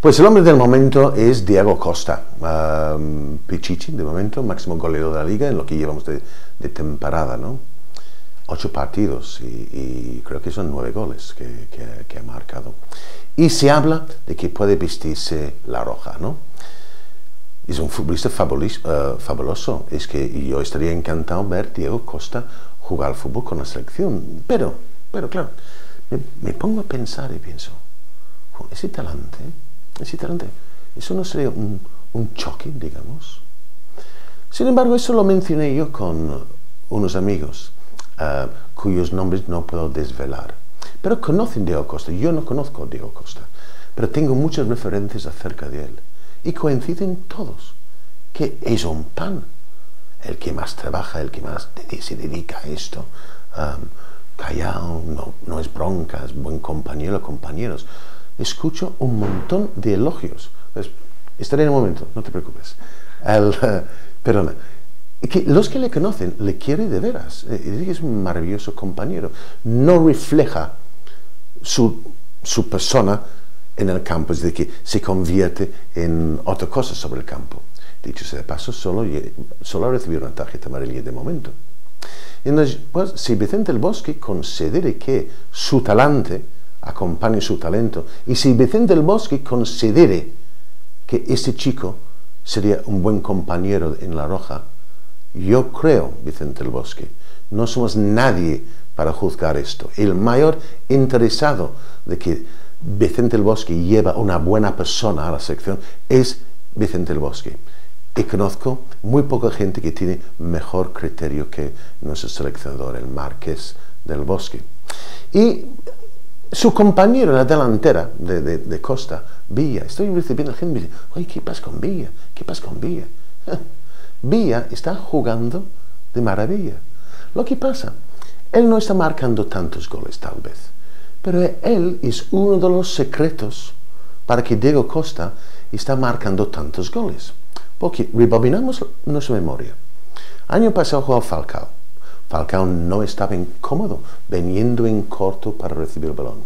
Pues el hombre del momento es Diego Costa, um, Pichichi de momento, máximo goleador de la liga en lo que llevamos de, temporada, ¿no? Ocho partidos y, creo que son nueve goles que, ha marcado. Y se habla de que puede vestirse la roja, ¿no? Es un futbolista uh, fabuloso, es que yo estaría encantado ver Diego Costa jugar al fútbol con la selección, pero, pero claro, me, pongo a pensar y pienso, ese talante eso no sería un, choque, digamos. Sin embargo, eso lo mencioné yo con unos amigos eh, cuyos nombres no puedo desvelar. Pero conocen Diego Costa. Yo no conozco a Diego Costa, pero tengo muchas referencias acerca de él. Y coinciden todos que es un pan. El que más trabaja, el que más se dedica a esto. Um, callado, no, no es bronca, es buen compañero, compañeros escucho un montón de elogios. Pues, estaré en un momento, no te preocupes. El, eh, perdona. Que los que le conocen le quieren de veras. Eh, es un maravilloso compañero. No refleja su, su persona en el campo, es decir, que se convierte en otra cosa sobre el campo. Dicho sea de paso, solo, solo ha recibido una tarjeta amarilla de momento. Entonces, pues, si Vicente el Bosque considere que su talante acompañe su talento. Y si Vicente del Bosque considere que este chico sería un buen compañero en La Roja, yo creo, Vicente del Bosque, no somos nadie para juzgar esto. El mayor interesado de que Vicente del Bosque lleva una buena persona a la sección es Vicente del Bosque. Y conozco muy poca gente que tiene mejor criterio que nuestro seleccionador, el Marqués del Bosque. Y su compañero en la delantera de, Costa, Villa, estoy recibiendo gente que dice, oye, ¿qué pasa con Villa? ¿Qué pasa con Villa? Villa está jugando de maravilla. Lo que pasa, él no está marcando tantos goles tal vez, pero él es uno de los secretos para que Diego Costa está marcando tantos goles. Porque rebobinamos nuestra memoria. Año pasado jugó Falcao Falcao no estaba incómodo, veniendo en corto para recibir el balón.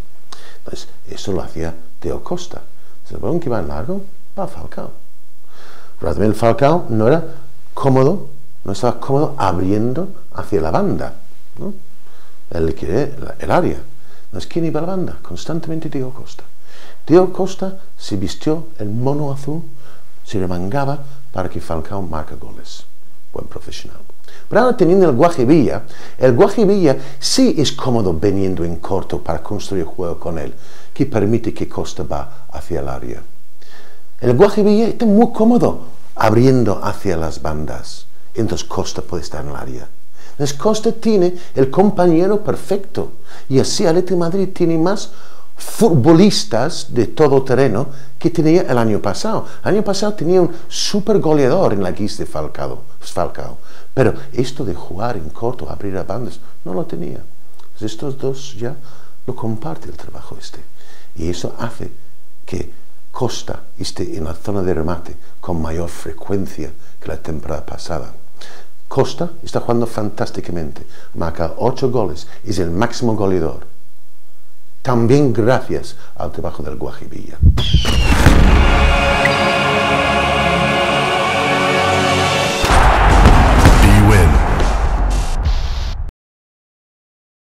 Entonces, eso lo hacía Teo Costa. El balón que va en largo, va Falcao. Radamel Falcao no era cómodo, no estaba cómodo abriendo hacia la banda, ¿no? el, el área. Entonces, ¿quién iba a la banda? Constantemente Teo Costa. Teo Costa se vistió el mono azul, se remangaba para que Falcao marque goles. Buen profesional. Pero ahora teniendo el guajevilla, el guajevilla sí es cómodo veniendo en corto para construir juego con él, que permite que Costa va hacia el área. El guajevilla está muy cómodo abriendo hacia las bandas, entonces Costa puede estar en el área. Entonces Costa tiene el compañero perfecto y así Atlético Madrid tiene más futbolistas de todo terreno que tenía el año pasado. El año pasado tenía un super goleador en la guisa de Falcao, Falcao. Pero esto de jugar en corto, abrir a bandas, no lo tenía. Pues estos dos ya lo comparten el trabajo este. Y eso hace que Costa esté en la zona de remate con mayor frecuencia que la temporada pasada. Costa está jugando fantásticamente, marca ocho goles, es el máximo goleador. También gracias al trabajo del Guajibilla.